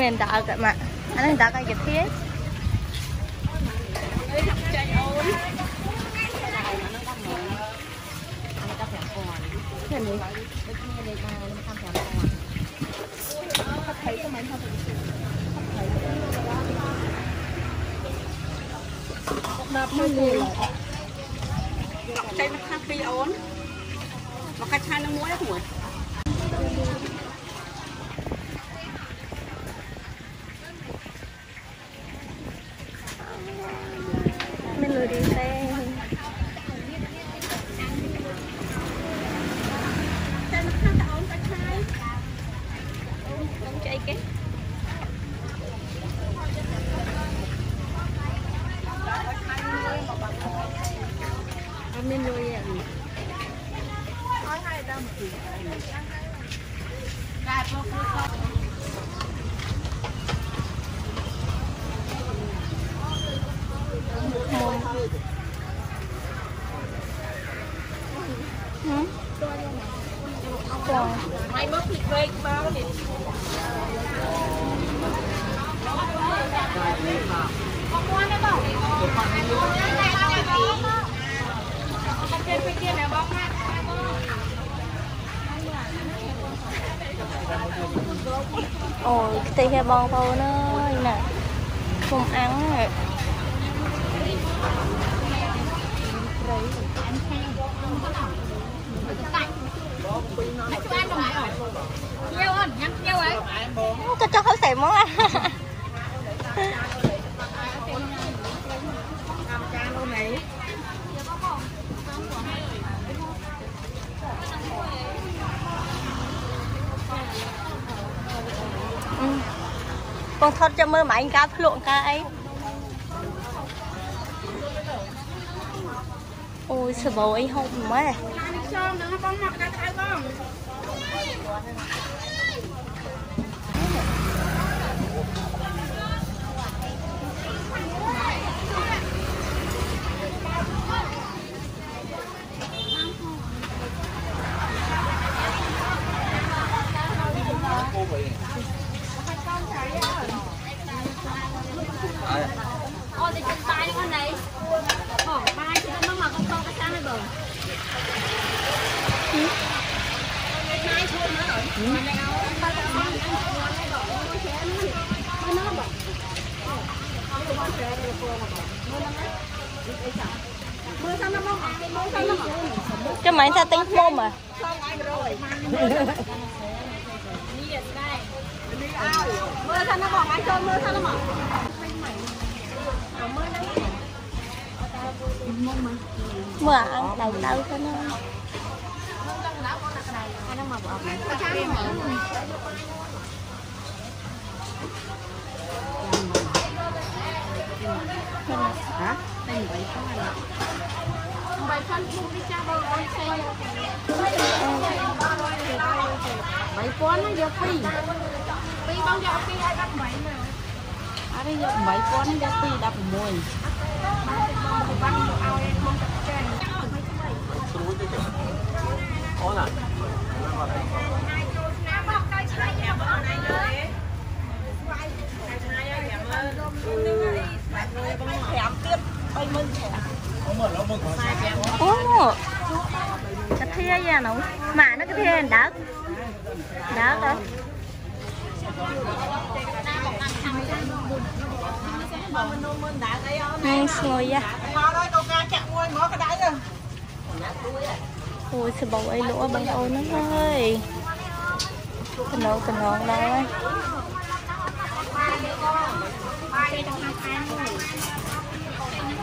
មានតាអើកម៉ាក់អានេះតាកាយកធាយចាញ់អូននេះនេះដូចគ្នាលេខបាន5500គាត់ថៃសម័យថាទៅ10មួយមួយចៃមកខាងពីអូនមកកាច់ឆាននឹងមួយហ្នឹងមួយ Amin lo ya. Mai mất thịt quay bao nè. Con mua nó bảo đi. Con mua nó bảo ôi thì hai bon thôi nó nè không ăn rồi cho cho hết thèm món ăn ពងថតចាំមើលម៉ែឯងកាធ្លក់កាអីអូយសបោអីហូបម៉ែខ្ញុំនឹងបងមកកាត់ខៅបង cho mày sao tính mồm à mưa sao nó bỏ anh chơi mưa sao nó bỏ mưa ăn đầu đâu cho nó phân thu đi cha bao ơi xe bảy con nó giờ phi phi bao giờ phi ai bắt mấy mà ở à, đây giờ bảy con nó giờ phi đập mùi có nè Hãy subscribe cho kênh Ghiền Mì Gõ Để không bỏ lỡ những video hấp dẫn Ồ, cái thia gì nó, mà nó cái thia đất đất đó. Nè, rồi ya. ui sao bầu ấy lỗ bằng ôi nó ơi. Tình nộ tình nộn đây ấy.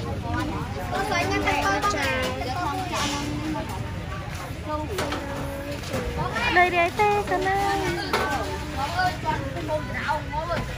អូនសាញ់ញ៉ាំទឹកកកចាទឹកកកចានៅរាយទេកណ្ណាបងអើយគាត់ទៅមុំក្រៅងើយ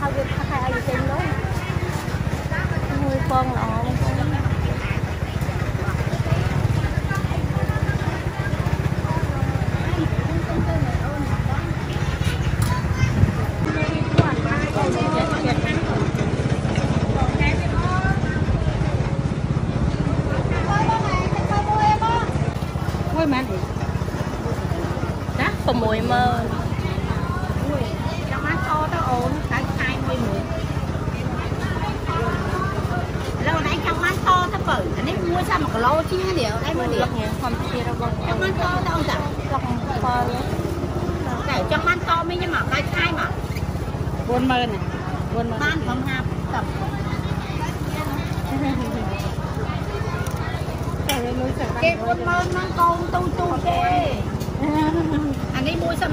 ហើយវាថាឲ្យចេញនោះមួយផងល្អបងប្អូនមួយម៉ែនណា60000ឡូជាងនេះឯងមើលនេះធម្មជាតិរបស់បងអូនចង់បានតទៅតាចង់ផលតែចង់បានតមីញមកកាយថ្ងៃមក40000 40000បានផង50តែលុយចាគេ40000ហ្នឹងកូនទូទូទេអានេះមួយសិន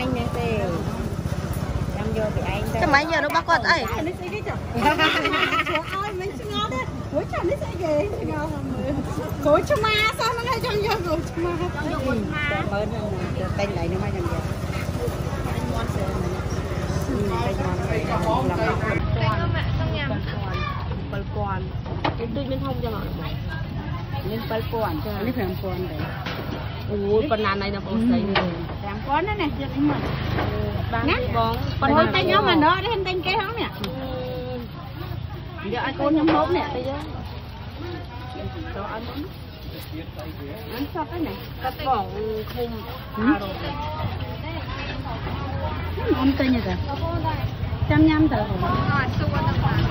ចាំឯងរបស់គាត់អីនេះស្អីគេចាជួឲ្យមិនឆ្ងល់ទេមួយចាំនេះស្អីគេឆ្ងល់មើលគោឆ្មាសោះហ្នឹងហើយចង់យកគោឆ្មាចង់យកគោឆ្មាមើលហ្នឹងទៅតែងឡៃហ្នឹងហើយចាំយកមាត់ស្អី7000គេដូចមានធំចឹងអត់មាន7000ចានេះ5000ដែរអូប៉ុណ្ណាណៃបងស្រី5000ណាណាជិត10000បានបងប៉ុណ្ណាតែខ្ញុំអាណោះនេះតែគេហងនេះយកឲ្យកូនខ្ញុំហូបនេះទៅយកចូលឲ្យមកមិនសក់ទេណាកាត់បងឃុំអារោអូនទៅញ៉ាំទៅចាំញ៉ាំទៅបងអត់សួរទៅ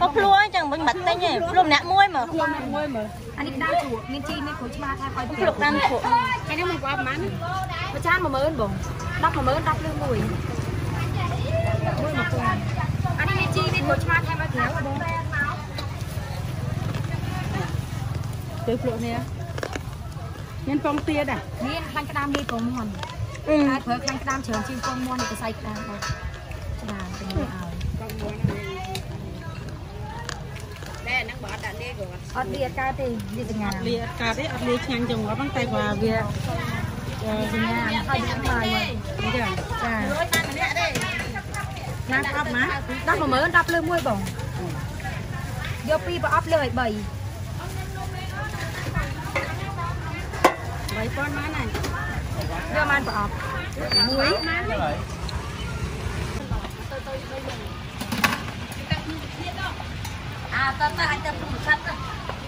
ក៏ភ្លួអញ្ចឹងមិនបាត់ទិញទេភ្លួម្នាក់មួយមើលមួយមើលអានេះដាំជ្រក់មានជីមានគ្រូឆ្មាថាឲ្យភ្លុកដាំជ្រក់គេនេះមកប្រហែលប៉ុន្មានមួយចាន10000បង10 10000 10លឺមួយមួយមកពុំអានេះមានជីមានគ្រូឆ្មាថែមឲ្យក្រៅបងទៅភ្លុកនេះមានពងទៀតហ៎មានខាងក្តាមលីពងមន់ហើយប្រើខាងក្តាមច្រើនជាងពងមន់នេះកសៃក្តាមបងអត់លាអត់កើតទេវាសញ្ញាលាអត់កើតទេអត់លាឆ្ងាញ់ចង្អុលហ្នឹងតែថាវាសញ្ញាឲ្យឆ្ងាយមកចាចាណាស់អប់ណា10 10000 10លើមួយបងយកពីរប្រអប់លើឲ្យ3 3000ម៉ានហើយយកម៉ានប្រអប់មួយម៉ានហើយទៅទៅ3ម៉ានអាតើតើអាចទៅព្រមឆាត់ទៅ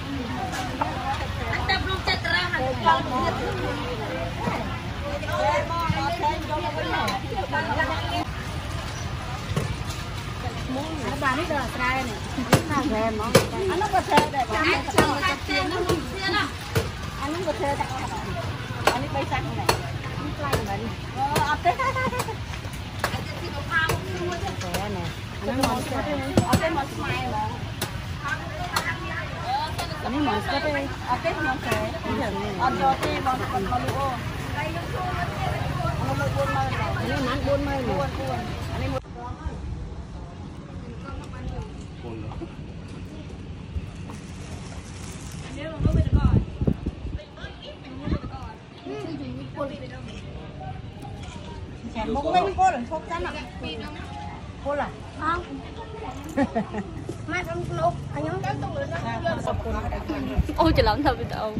តែព្រមចិត្តរ៉ាហ្នឹងចូលទៀតអូយមកអត់ចេញយកវិញបានឡាក់មុំបាននេះដល់ស្រែនេះណាស្រែមកអានោះក៏ស្រែដែរបងអាចចង់កាត់ទៀតនោះទៀតណាអានោះក៏ស្រែតែអស់អានេះបីសាក់ហ្នឹងខ្លាំងមែនអូអត់ទេអាចទៅទីកផាមកខ្លួនទេណែអានោះមកស្រែអត់ទេមកស្មៃហ្មង Kami mau sekali. Apa yang saya? Iya. Ada apa yang mau malu? Ini mana buat main? Buat buat. Ini buat. Bố không à, biết cô là sốt chắn ạ Cô là Không không ôi chị lẫn thôi bị đâu